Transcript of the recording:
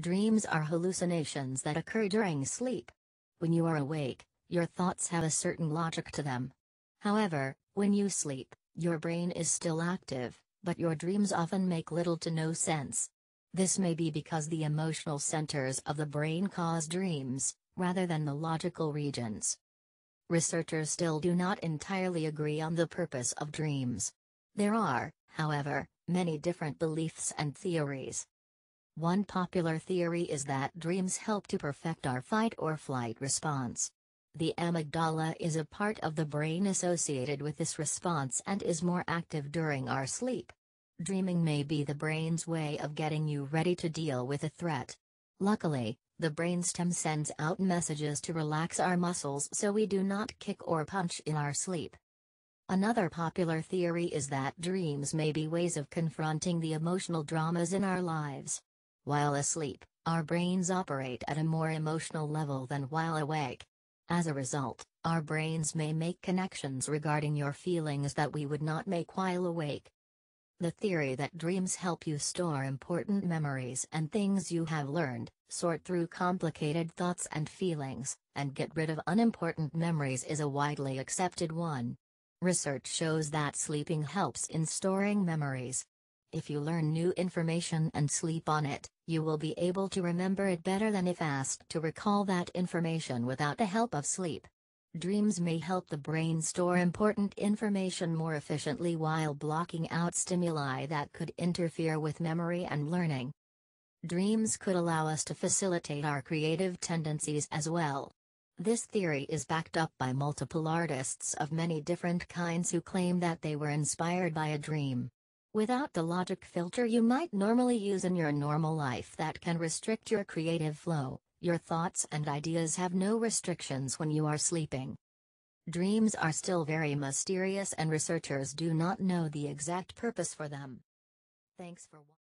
Dreams are hallucinations that occur during sleep. When you are awake, your thoughts have a certain logic to them. However, when you sleep, your brain is still active, but your dreams often make little to no sense. This may be because the emotional centers of the brain cause dreams, rather than the logical regions. Researchers still do not entirely agree on the purpose of dreams. There are, however, many different beliefs and theories. One popular theory is that dreams help to perfect our fight or flight response. The amygdala is a part of the brain associated with this response and is more active during our sleep. Dreaming may be the brain's way of getting you ready to deal with a threat. Luckily, the brainstem sends out messages to relax our muscles so we do not kick or punch in our sleep. Another popular theory is that dreams may be ways of confronting the emotional dramas in our lives. While asleep, our brains operate at a more emotional level than while awake. As a result, our brains may make connections regarding your feelings that we would not make while awake. The theory that dreams help you store important memories and things you have learned, sort through complicated thoughts and feelings, and get rid of unimportant memories is a widely accepted one. Research shows that sleeping helps in storing memories, if you learn new information and sleep on it, you will be able to remember it better than if asked to recall that information without the help of sleep. Dreams may help the brain store important information more efficiently while blocking out stimuli that could interfere with memory and learning. Dreams could allow us to facilitate our creative tendencies as well. This theory is backed up by multiple artists of many different kinds who claim that they were inspired by a dream. Without the logic filter you might normally use in your normal life that can restrict your creative flow, your thoughts and ideas have no restrictions when you are sleeping. Dreams are still very mysterious and researchers do not know the exact purpose for them. Thanks for watching.